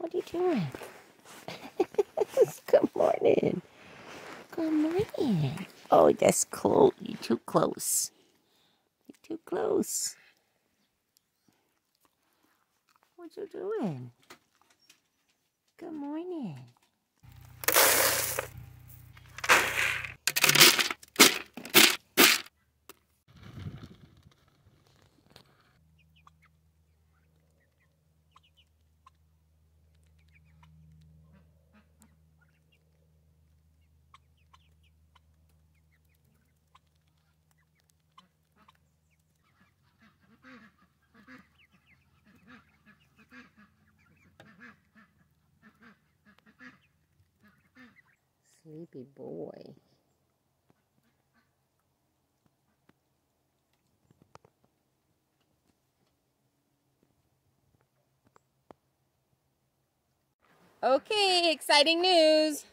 What are you doing? Good morning. Good morning. Oh, that's close. You're too close. You're too close. What you doing? Good morning. Sleepy boy. Okay, exciting news.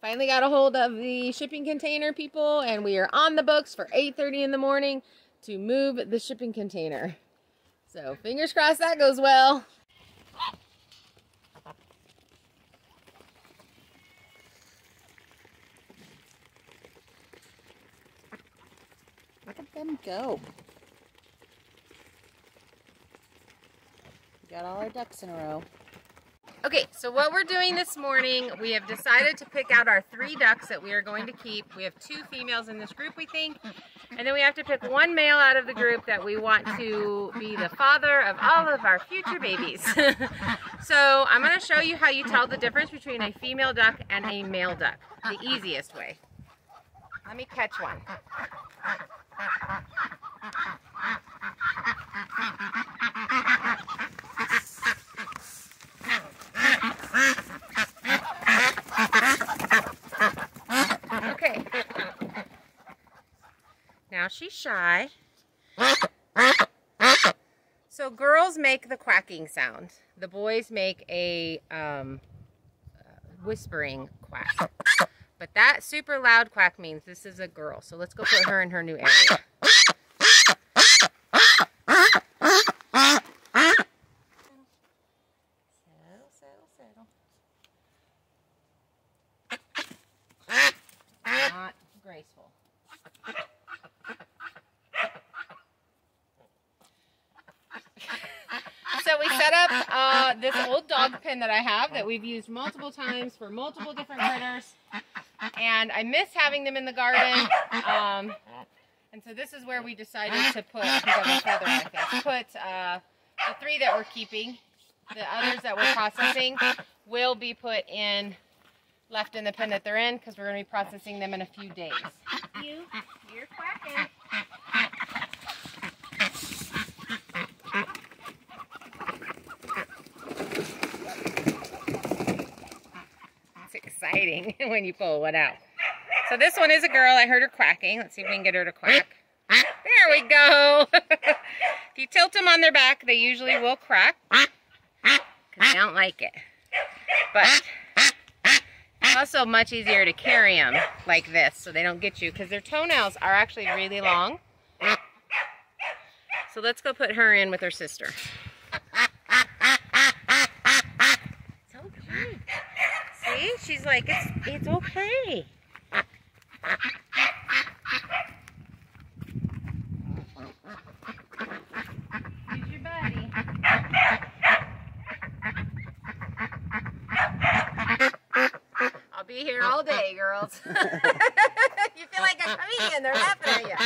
Finally got a hold of the shipping container people and we are on the books for 8.30 in the morning to move the shipping container. So fingers crossed that goes well. Look at them go. We got all our ducks in a row. Okay, so what we're doing this morning, we have decided to pick out our three ducks that we are going to keep. We have two females in this group, we think, and then we have to pick one male out of the group that we want to be the father of all of our future babies. so I'm going to show you how you tell the difference between a female duck and a male duck, the easiest way. Let me catch one. Okay. Now she's shy. So girls make the quacking sound. The boys make a um, whispering quack. But that super loud quack means this is a girl. So let's go put her in her new area. Settle, settle, settle. Not graceful. So we set up uh, this old dog pen that I have that we've used multiple times for multiple different critters. And I miss having them in the garden. Um, and so this is where we decided to put, I think I feather like this, put uh, the three that we're keeping. The others that we're processing will be put in, left in the pen that they're in because we're going to be processing them in a few days. You, you're quacking. It's exciting when you pull one out. So this one is a girl. I heard her quacking. Let's see if we can get her to quack. There we go. if you tilt them on their back, they usually will crack because they don't like it. But it's also much easier to carry them like this so they don't get you because their toenails are actually really long. So let's go put her in with her sister. It's okay. See? She's like, it's, it's okay. Who's your buddy? I'll be here all day, girls. you feel like a comedian. They're laughing at you.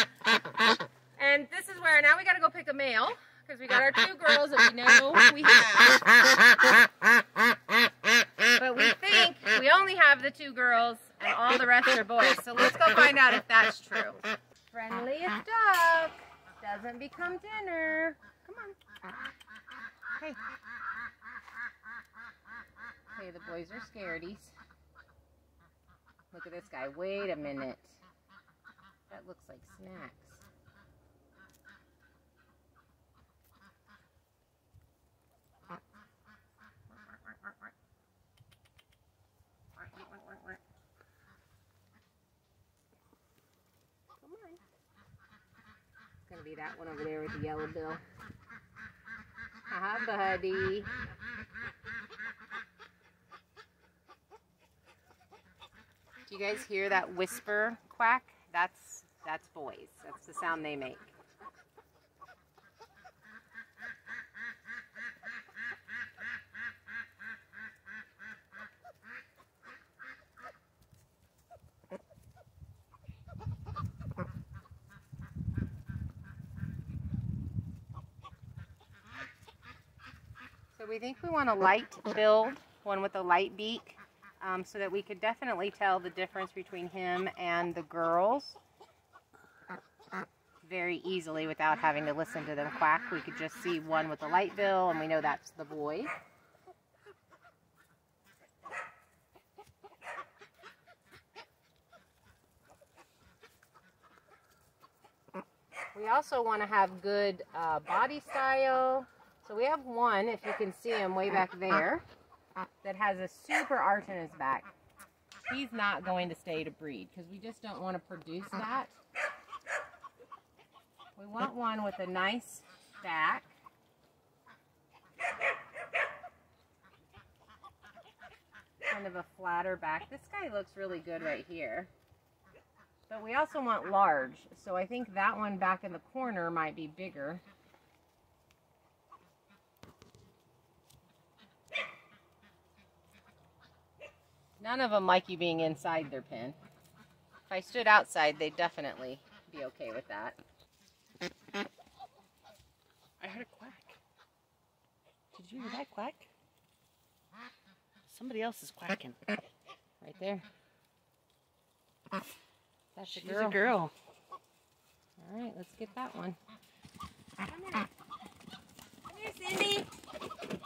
And this is where now we got to go pick a male because we got our two girls that we know we have. But we think we only have the two girls and all the rest are boys. So let's go find out if that's true. Friendliest duck doesn't become dinner. Come on. Hey. Okay, the boys are scaredies. Look at this guy. Wait a minute. That looks like snacks. buddy. That one over there with the yellow bill. Hi, buddy. Do you guys hear that whisper quack? That's that's boys. That's the sound they make. Think we want a light build, one with a light beak, um, so that we could definitely tell the difference between him and the girls very easily without having to listen to them quack. We could just see one with a light bill and we know that's the boy. We also want to have good uh, body style. So we have one, if you can see him way back there, that has a super arch in his back. He's not going to stay to breed because we just don't want to produce that. We want one with a nice back. Kind of a flatter back. This guy looks really good right here. But we also want large, so I think that one back in the corner might be bigger. None of them like you being inside their pen. If I stood outside, they'd definitely be okay with that. I heard a quack. Did you hear that quack? Somebody else is quacking. Right there. That's a She's girl. a girl. All right, let's get that one. Come here. Come here, Cindy.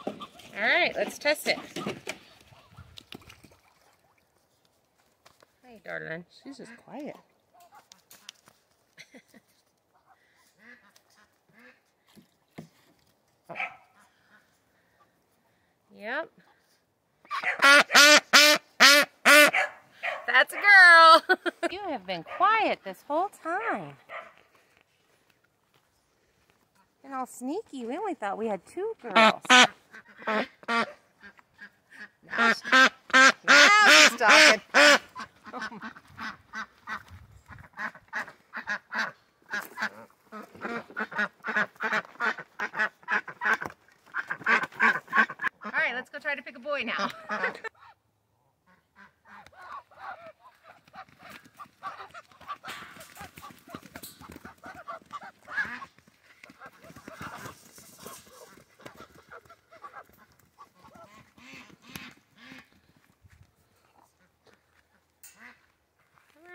All right, let's test it. Darling. She's just quiet. Yep. That's a girl. you have been quiet this whole time. Been all sneaky. We only thought we had two girls. now, she- now she's talking. All right, let's go try to pick a boy now. All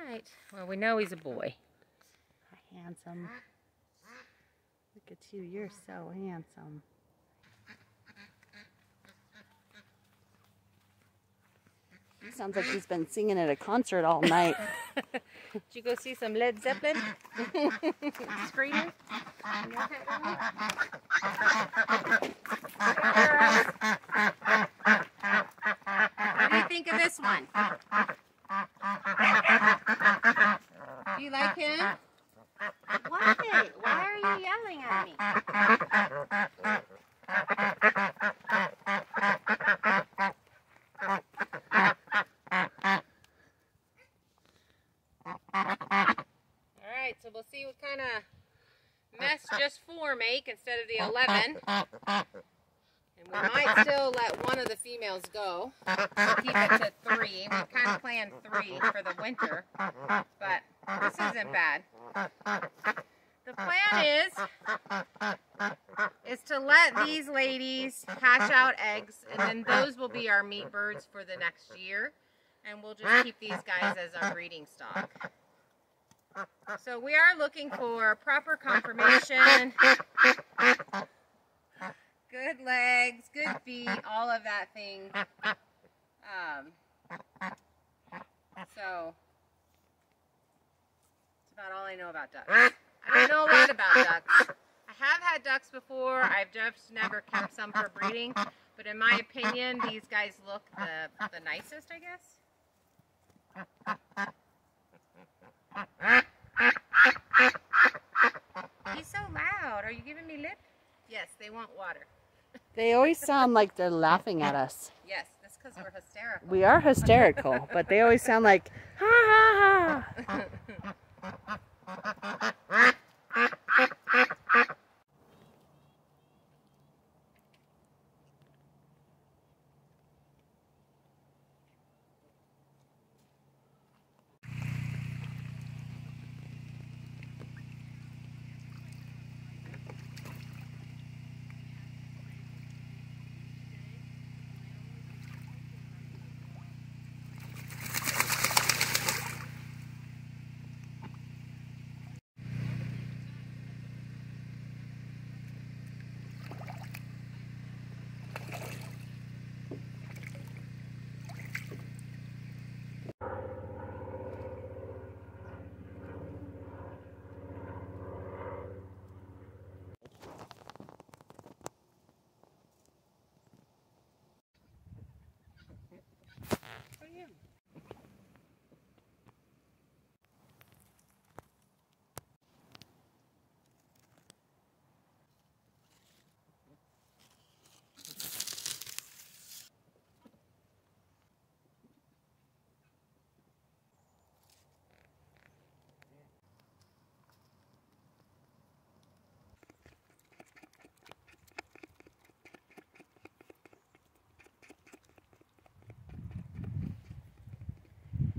right. Well, we know he's a boy. Handsome. Look at you. You're so handsome. Sounds like he's been singing at a concert all night. Did you go see some Led Zeppelin? Screaming? What do you think of this one? Do you like him? What? Why are you yelling at me? All right, so we'll see what kind of mess just four make instead of the 11. And we might still let one of the females go. So keep it to three. We kind of planned three for the winter, but this isn't bad. The plan is is to let these ladies hatch out eggs, and then those will be our meat birds for the next year. And we'll just keep these guys as our breeding stock. So we are looking for proper conformation, good legs, good feet, all of that thing. Um, so that's about all I know about ducks. I know a lot about ducks. I have had ducks before. I've just never kept some for breeding. But in my opinion, these guys look the, the nicest, I guess. He's so loud. Are you giving me lip? Yes, they want water. They always sound like they're laughing at us. Yes, this because we're hysterical. We are hysterical, but they always sound like ha ha ha.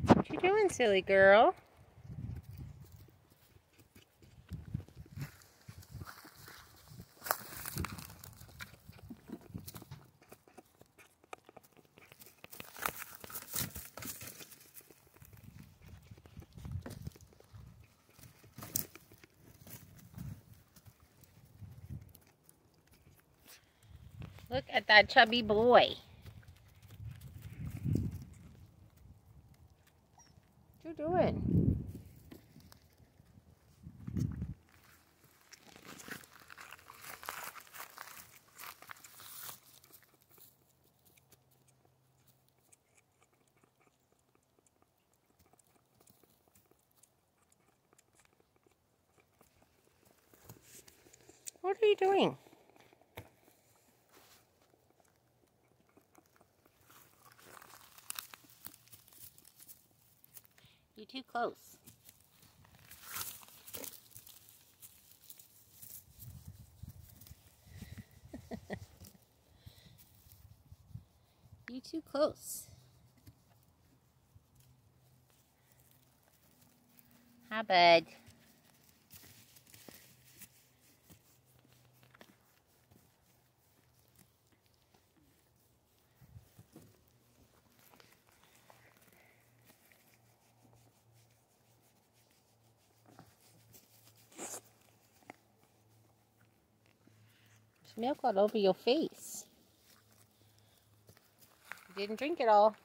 What you doing, silly girl? Look at that chubby boy. What you doing? What are you doing? You're too close. You're too close. Hi, bud. There's milk all over your face. You didn't drink it all.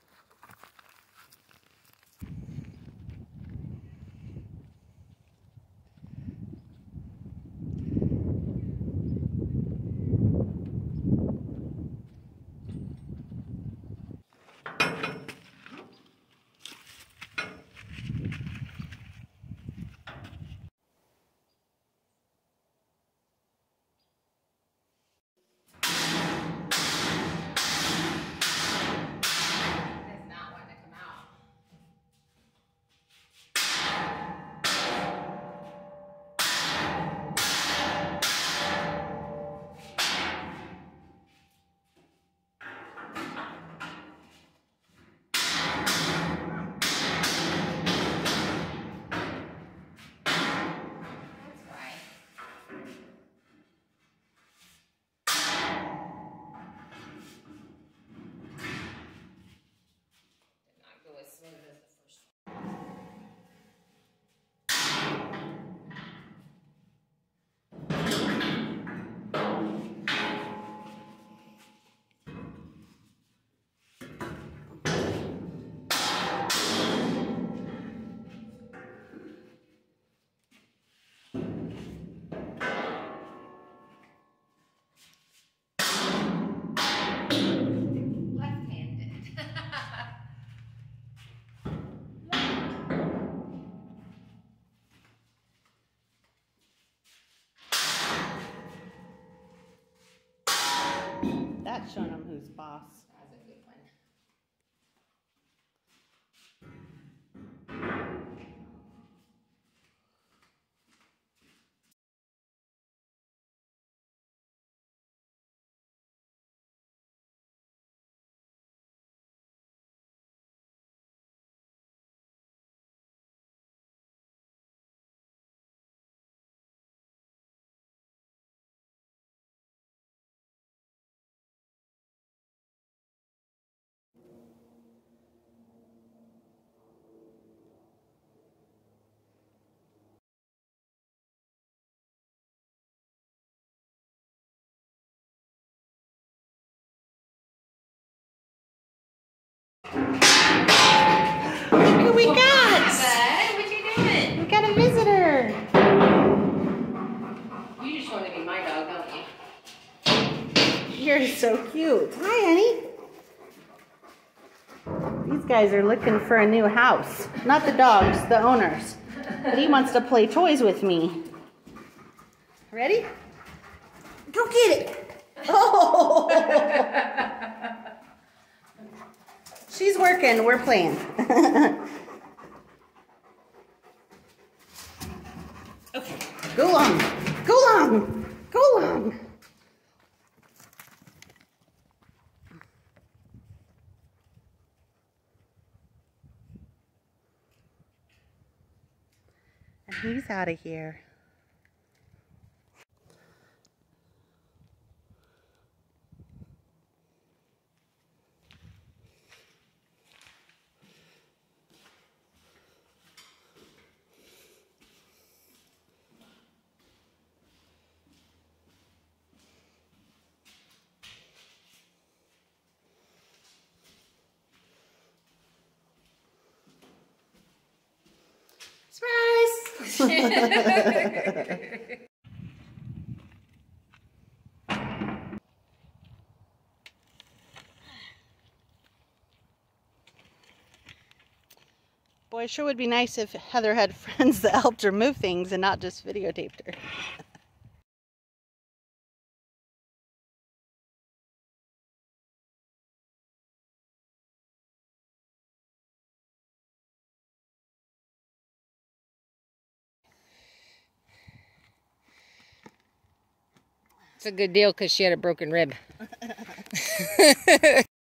Showing them who's boss. Look who we got! Bud, what you doing? We got a visitor. You just want to be my dog, don't you? You're so cute. Hi, honey. These guys are looking for a new house. Not the dogs, the owners. But he wants to play toys with me. Ready? Go get it. Oh! She's working. We're playing. okay. Go long. Go long. Go long. And he's out of here. Boy, it sure would be nice if Heather had friends that helped her move things and not just videotaped her. A good deal because she had a broken rib.